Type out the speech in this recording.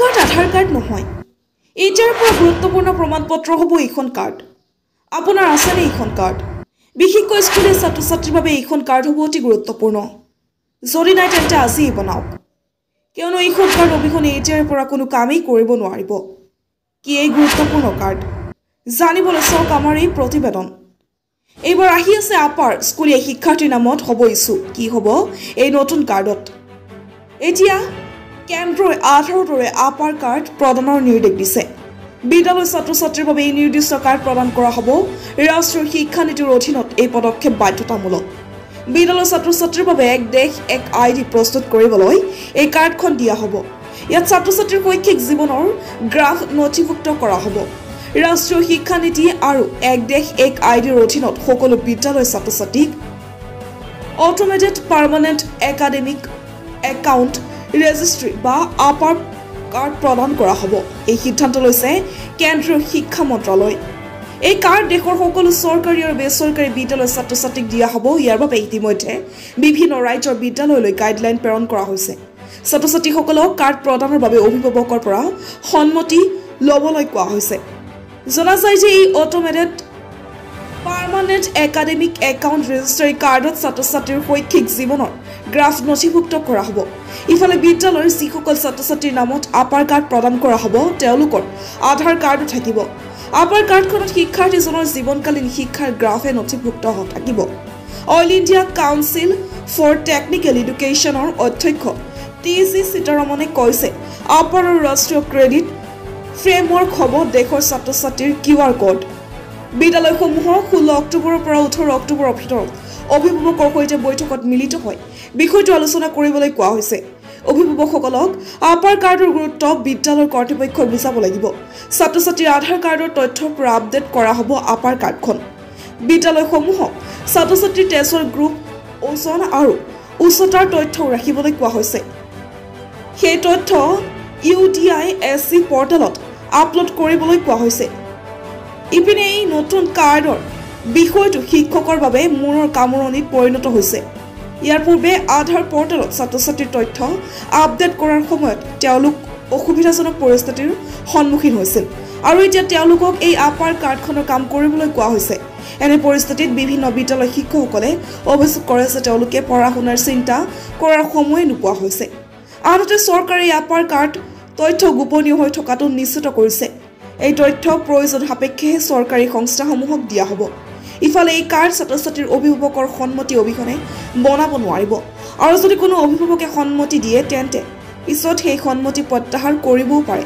Card আধাৰ card নহয়। এতিয়াৰ পৰা গুৰুত্বপূৰ্ণ প্ৰমাণ পত্ৰ হ'ব এইখন কাৰ্ড। আপোনাৰ আছেনে এইখন কাৰ্ড? বিশেষকৈ স্কুলীয়া ছাত্ৰ ছাত্ৰীৰ বাবে এইখন কাৰ্ড হ'ব অতি গুৰুত্বপূৰ্ণ। যদি নাই তেন্তে আজিয়েই বনাওক। কিয়নো এইখন কাৰ্ড অবিহনে এতিয়াৰ পৰা কোনো কামেই কৰিব নোৱাৰিব। কি এই গুৰুত্বপূৰ্ণ কাৰ্ড? জানিবলৈ চাওক আমাৰ এই প্ৰতিবেদন। এইবাৰ আহি আছে আপাৰ স্কুলীয়া শিক্ষাৰ্থীৰ নামত হ'ব ইছ্যু কি হ'ব? এই নতুন কাৰ্ডত। এতিয়া কেন্দ্ৰই আধাৰৰ দৰে আপাৰ কাৰ্ড প্ৰদানৰ নিৰ্দেশ দিছে। বিদ্যালয় ছাত্ৰ ছাত্ৰীৰ বাবে এই নিৰ্দিষ্ট কাৰ্ড প্ৰদান কৰা হ'ব। ৰাষ্ট্ৰীয় শিক্ষানীতিৰ অধীনত এই পদক্ষেপ বাধ্যতামূলক। বিদ্যালয় ছাত্ৰ ছাত্ৰীৰ বাবে এক দেশ এক আই ডি প্ৰস্তুত কৰিবলৈ এই কাৰ্ডখন দিয়া হ'ব। ইয়াত ছাত্ৰ ছাত্ৰীৰ শৈক্ষিক জীৱনৰ গ্ৰাফ নথিভুক্ত কৰা হ'ব। ৰাষ্ট্ৰীয় শিক্ষানীতি আৰু এক দেশ এক আই ডিৰ অধীনত সকলো বিদ্যালয় ছাত্ৰ ছাত্ৰীক automated permanent academic account registry বা আপাৰ কাৰ্ড প্ৰদান কৰা হ'ব। এই সিদ্ধান্ত লৈছে কেন্দ্ৰীয় শিক্ষা মন্ত্ৰালয়। এই কাৰ্ড দেশৰ সকলো চৰকাৰী আৰু বেচৰকাৰী বিদ্যালয়ৰ ছাত্ৰ ছাত্ৰীক দিয়া হ'ব। ইয়াৰ বাবে ইতিমধ্যে বিভিন্ন ৰাজ্যৰ বিদ্যালয়লৈ গাইডলাইন প্ৰেৰণ কৰা হৈছে। ছাত্ৰ ছাত্ৰীসকলক কাৰ্ড প্ৰদানৰ বাবে অভিভাৱকৰ পৰা সন্মতি ল'বলৈ কোৱা হৈছে। জনা যায় যে এই automated permanent academic account registry কাৰ্ডত ছাত্ৰ ছাত্ৰীৰ শৈক্ষিক জীৱনৰ গ্ৰাফ নথিভুক্ত কৰা হ'ব। ইফালে বিদ্যালয়ৰ যিসকল ছাত্ৰ ছাত্ৰীৰ নামত আপাৰ কাৰ্ড প্ৰদান কৰা হ'ব তেওঁলোকৰ আধাৰ কাৰ্ডো থাকিব। আপাৰ কাৰ্ডখনত শিক্ষাৰ্থীজনৰ জীৱনকালীন শিক্ষাৰ গ্ৰাফে নথিভুক্ত থাকিব। All India Council for Technical এডুকেশ্যনৰ অধ্যক্ষ টি জি সীতাৰমণে কৈছে আৰু ৰাষ্ট্ৰীয় ক্ৰেডিট ফ্ৰেমৱৰ্ক হ'ব দেশৰ ছাত্ৰ ছাত্ৰীৰ কিউ আৰ ক'ড। বিদ্যালয়সমূহৰ ষোল্ল অক্টোবৰৰ পৰা ওঠৰ অক্টোবৰৰ ভিতৰত অভিভাৱকৰ সৈতে বৈঠকত মিলিত হৈ বিষয়টো আলোচনা কৰিবলৈ কোৱা হৈছে। অভিভাৱকসকলক আপাৰ কাৰ্ডৰ গুৰুত্ব বিদ্যালয়ৰ কৰ্তৃপক্ষই বুজাব লাগিব। ছাত্ৰ ছাত্ৰীৰ আধাৰ কাৰ্ডৰ তথ্যৰ পৰা আপডেট কৰা হ'ব আপাৰ কাৰ্ডখন। বিদ্যালয়সমূহক ছাত্ৰ ছাত্ৰীৰ তেজৰ গ্ৰুপ ওজন আৰু উচ্চতাৰ তথ্যও ৰাখিবলৈ কোৱা হৈছে। সেই তথ্য U D I S C পৰ্টেলত আপলোড কৰিবলৈ কোৱা হৈছে। ইপিনে এই নতুন কাৰ্ডৰ বিষয়টো শিক্ষকৰ বাবে মূৰৰ কামোৰণিত পৰিণত হৈছে। ইয়াৰ পূৰ্বে আধাৰ পৰ্টেলত ছাত্ৰ ছাত্ৰীৰ তথ্য আপডেট কৰাৰ সময়ত তেওঁলোক অসুবিধাজনক পৰিস্থিতিৰ সন্মুখীন হৈছিল আৰু এতিয়া তেওঁলোকক এই আপাৰ কাৰ্ডখনৰ কাম কৰিবলৈ কোৱা হৈছে। এনে পৰিস্থিতিত বিভিন্ন বিদ্যালয় শিক্ষকসকলে অভিযোগ কৰে যে তেওঁলোকে পঢ়া শুনাৰ চিন্তা কৰাৰ সময়ে নোপোৱা হৈছে। আনহাতে চৰকাৰে এই আপাৰ কাৰ্ড তথ্য গোপনীয় হৈ থকাটো নিশ্চিত কৰিছে। এই তথ্য প্ৰয়োজন সাপেক্ষেহে চৰকাৰী সংস্থাসমূহক দিয়া হ'ব। ইফালে এই কাৰ্ড ছাত্ৰ ছাত্ৰীৰ অভিভাৱকৰ সন্মতি অবিহনে বনাব নোৱাৰিব। আৰু যদি কোনো অভিভাৱকে সন্মতি দিয়ে তেন্তে পিছত সেই সন্মতি প্ৰত্যাহাৰ কৰিবও পাৰে।